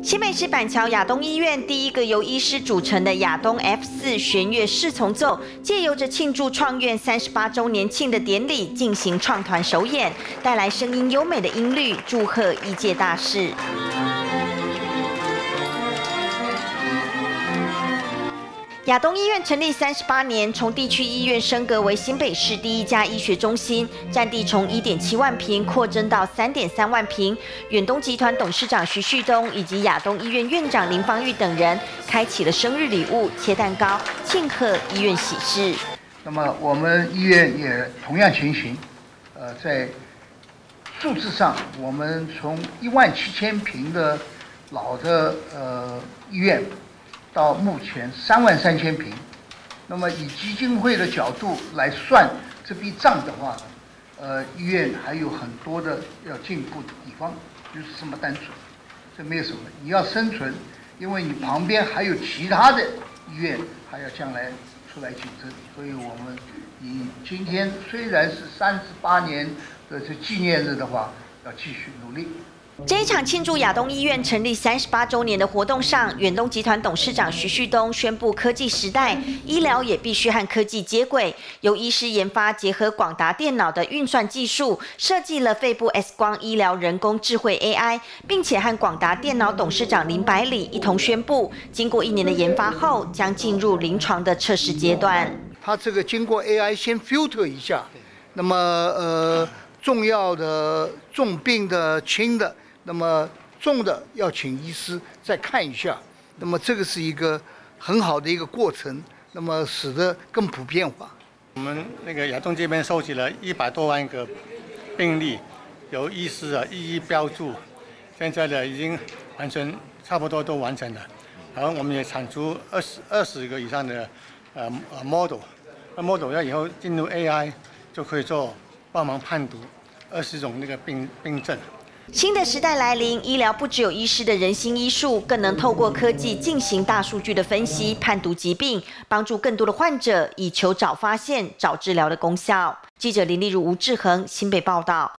新北市板桥亚东医院第一个由医师组成的亚东 F 四弦乐侍从奏，借由着庆祝创院三十八周年庆的典礼进行创团首演，带来声音优美的音律，祝贺医界大事。亚东医院成立三十八年，从地区医院升格为新北市第一家医学中心，占地从一点七万平扩增到三点三万平。远东集团董事长徐旭东以及亚东医院院长林芳玉等人，开启了生日礼物切蛋糕，庆贺医院喜事。那么我们医院也同样情形，呃，在数字上，我们从一万七千平的老的呃医院。到目前三万三千平，那么以基金会的角度来算这笔账的话，呃，医院还有很多的要进步的地方，就是这么单纯，这没有什么。你要生存，因为你旁边还有其他的医院还要将来出来竞争，所以我们以今天虽然是三十八年的这纪念日的话，要继续努力。这一场庆祝亚东医院成立三十八周年的活动上，远东集团董事长徐旭东宣布：科技时代，医疗也必须和科技接轨。由医师研发结合广达电脑的运算技术，设计了肺部 X 光医疗人工智慧 AI，并且和广达电脑董事长林百里一同宣布，经过一年的研发后，将进入临床的测试阶段。它这个经过 AI 先 filter 一下，那么呃重要的重病的轻的。那么重的要请医师再看一下，那么这个是一个很好的一个过程，那么使得更普遍化。我们那个亚东这边收集了一百多万个病例，由医师啊一一标注，现在呢已经完成差不多都完成了，然后我们也产出二十二十个以上的呃呃 model，那 model 要以后进入 AI 就可以做帮忙判读二十种那个病病症。新的时代来临，医疗不只有医师的人心医术，更能透过科技进行大数据的分析、判读疾病，帮助更多的患者以求早发现、早治疗的功效。记者林丽如、吴志恒新北报道。